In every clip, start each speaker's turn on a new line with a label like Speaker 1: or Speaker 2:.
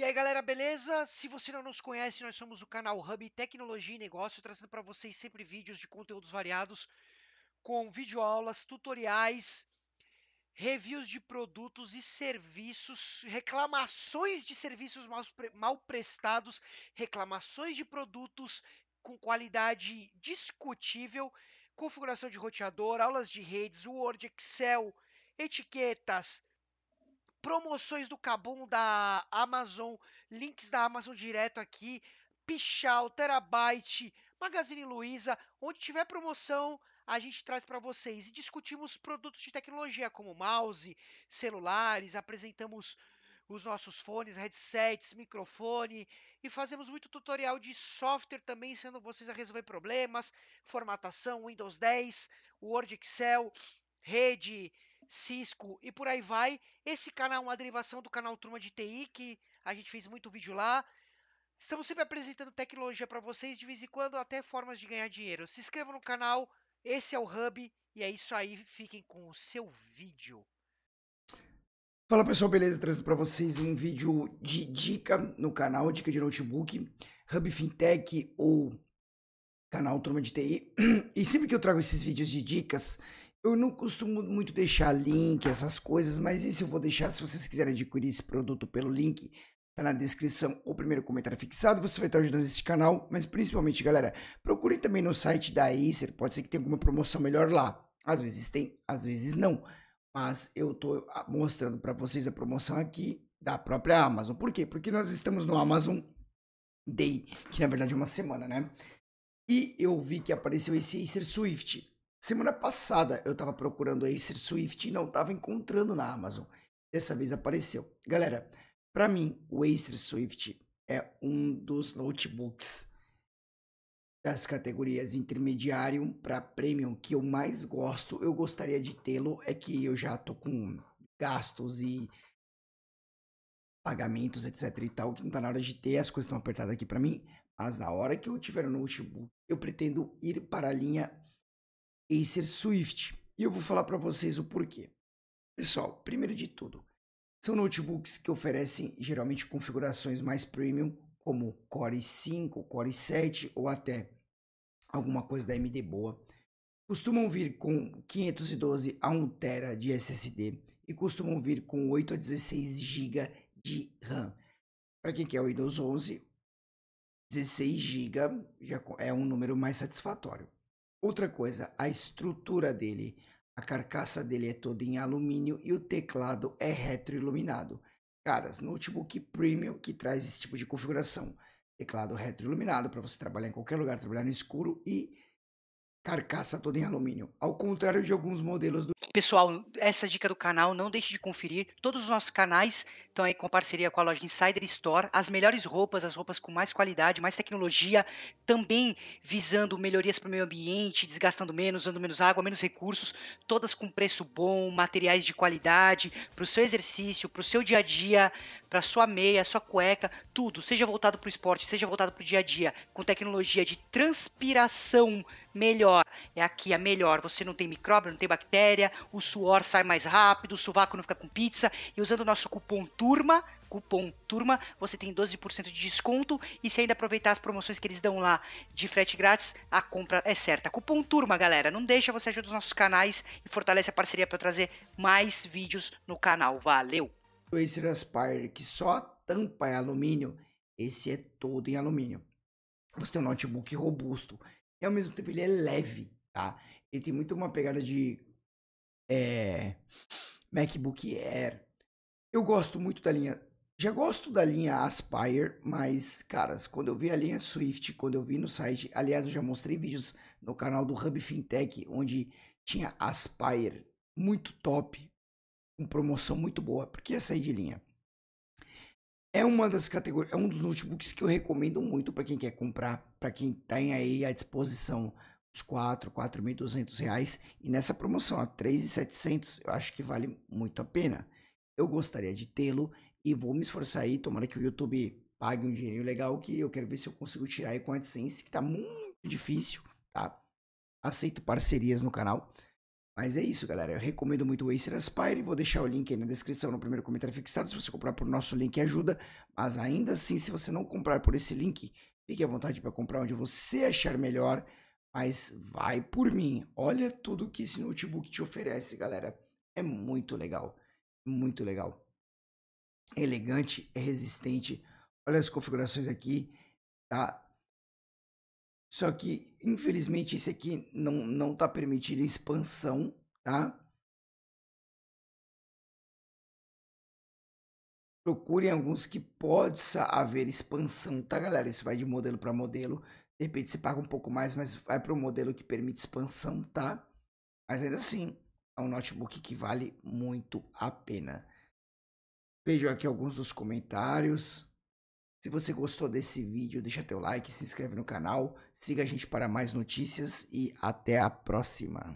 Speaker 1: E aí galera, beleza? Se você não nos conhece, nós somos o canal Hub Tecnologia e Negócio, trazendo para vocês sempre vídeos de conteúdos variados, com videoaulas, tutoriais, reviews de produtos e serviços, reclamações de serviços mal, mal prestados, reclamações de produtos com qualidade discutível, configuração de roteador, aulas de redes, Word, Excel, etiquetas, promoções do Kabum da Amazon, links da Amazon direto aqui, Pichal, Terabyte, Magazine Luiza, onde tiver promoção, a gente traz para vocês. E discutimos produtos de tecnologia como mouse, celulares, apresentamos os nossos fones, headsets, microfone e fazemos muito tutorial de software também, ensinando vocês a resolver problemas, formatação, Windows 10, Word, Excel, rede, Cisco e por aí vai. Esse canal é uma derivação do canal Turma de TI, que a gente fez muito vídeo lá. Estamos sempre apresentando tecnologia para vocês, de vez em quando até formas de ganhar dinheiro. Se inscreva no canal, esse é o Hub, e é isso aí, fiquem com o seu vídeo.
Speaker 2: Fala pessoal, beleza? Trazendo para vocês um vídeo de dica no canal, dica de notebook, Hub Fintech ou canal Turma de TI. E sempre que eu trago esses vídeos de dicas, eu não costumo muito deixar link, essas coisas, mas esse eu vou deixar. Se vocês quiserem adquirir esse produto pelo link, tá na descrição ou primeiro comentário fixado. Você vai estar ajudando esse canal, mas principalmente, galera, procurem também no site da Acer. Pode ser que tenha alguma promoção melhor lá. Às vezes tem, às vezes não. Mas eu tô ah, mostrando para vocês a promoção aqui da própria Amazon. Por quê? Porque nós estamos no Amazon Day, que na verdade é uma semana, né? E eu vi que apareceu esse Acer Swift. Semana passada eu tava procurando Acer Swift e não tava encontrando na Amazon. Dessa vez apareceu. Galera, para mim, o Acer Swift é um dos notebooks das categorias intermediário para premium que eu mais gosto. Eu gostaria de tê-lo, é que eu já tô com gastos e pagamentos, etc e tal, que não tá na hora de ter, as coisas estão apertadas aqui para mim, mas na hora que eu tiver o notebook, eu pretendo ir para a linha Acer Swift. E eu vou falar para vocês o porquê. Pessoal, primeiro de tudo, são notebooks que oferecem geralmente configurações mais premium, como Core 5, Core 7 ou até alguma coisa da AMD boa. Costumam vir com 512 a 1 TB de SSD e costumam vir com 8 a 16 GB de RAM. Para quem quer o Windows 11, 16 GB já é um número mais satisfatório. Outra coisa, a estrutura dele. A carcaça dele é toda em alumínio e o teclado é retroiluminado. Caras, notebook premium que traz esse tipo de configuração. Teclado retroiluminado para você trabalhar em qualquer lugar, trabalhar no escuro e carcaça toda em alumínio. Ao contrário de alguns modelos do
Speaker 1: Pessoal, essa dica do canal, não deixe de conferir. Todos os nossos canais estão aí com parceria com a loja Insider Store. As melhores roupas, as roupas com mais qualidade, mais tecnologia, também visando melhorias para o meio ambiente, desgastando menos, usando menos água, menos recursos, todas com preço bom, materiais de qualidade, para o seu exercício, para o seu dia a dia, para sua meia, sua cueca, tudo, seja voltado para o esporte, seja voltado para o dia a dia, com tecnologia de transpiração melhor. É aqui a melhor. Você não tem micróbio, não tem bactéria, o suor sai mais rápido, o sovaco não fica com pizza. E usando o nosso cupom TURMA, cupom TURMA, você tem 12% de desconto. E se ainda aproveitar as promoções que eles dão lá de frete grátis, a compra é certa. Cupom TURMA, galera. Não deixa, você ajuda os nossos canais e fortalece a parceria para trazer mais vídeos no canal. Valeu!
Speaker 2: O Acer Aspire, que só tampa é alumínio, esse é todo em alumínio. Você tem um notebook robusto e ao mesmo tempo ele é leve, tá? Ele tem muito uma pegada de é, MacBook Air. Eu gosto muito da linha. Já gosto da linha Aspire, mas, caras, quando eu vi a linha Swift, quando eu vi no site, aliás, eu já mostrei vídeos no canal do Hub Fintech, onde tinha Aspire muito top, com promoção muito boa, porque ia sair de linha. É uma das categorias, é um dos notebooks que eu recomendo muito para quem quer comprar, para quem tem aí à disposição os 4, 4.200 reais e nessa promoção a 3.700 eu acho que vale muito a pena. Eu gostaria de tê-lo e vou me esforçar aí, tomara que o YouTube pague um dinheiro legal que eu quero ver se eu consigo tirar aí com a AdSense, que tá muito difícil, tá? Aceito parcerias no canal. Mas é isso, galera. Eu recomendo muito o Acer Aspire. Vou deixar o link aí na descrição, no primeiro comentário fixado. Se você comprar por nosso link, ajuda. Mas ainda assim, se você não comprar por esse link, fique à vontade para comprar onde você achar melhor. Mas vai por mim. Olha tudo que esse notebook te oferece, galera. É muito legal. Muito legal. É elegante, é resistente. Olha as configurações aqui, tá? Só que, infelizmente, esse aqui não, não tá permitindo expansão, tá? Procurem alguns que possa haver expansão, tá, galera? Isso vai de modelo para modelo. De repente você paga um pouco mais, mas vai para o modelo que permite expansão, tá? Mas ainda assim, é um notebook que vale muito a pena. Vejo aqui alguns dos comentários. Se você gostou desse vídeo, deixa teu like, se inscreve no canal, siga a gente para mais notícias e até a próxima.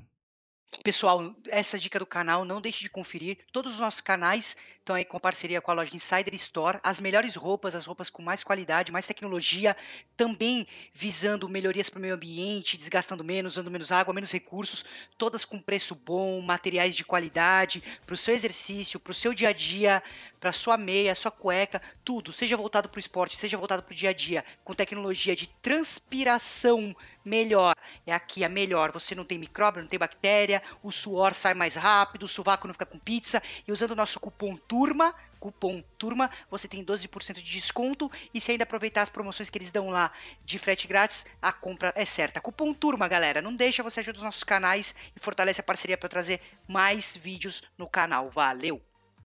Speaker 1: Pessoal, essa dica do canal, não deixe de conferir. Todos os nossos canais estão aí com parceria com a loja Insider Store. As melhores roupas, as roupas com mais qualidade, mais tecnologia, também visando melhorias para o meio ambiente, desgastando menos, usando menos água, menos recursos, todas com preço bom, materiais de qualidade, para o seu exercício, para o seu dia a dia, para sua meia, sua cueca, tudo, seja voltado para o esporte, seja voltado para o dia a dia, com tecnologia de transpiração melhor. É aqui a melhor. Você não tem micróbio, não tem bactéria, o suor sai mais rápido, o sovaco não fica com pizza. E usando o nosso cupom TURMA, cupom TURMA, você tem 12% de desconto. E se ainda aproveitar as promoções que eles dão lá de frete grátis, a compra é certa. Cupom TURMA, galera. Não deixa, você ajuda os nossos canais e fortalece a parceria para trazer mais vídeos no canal. Valeu!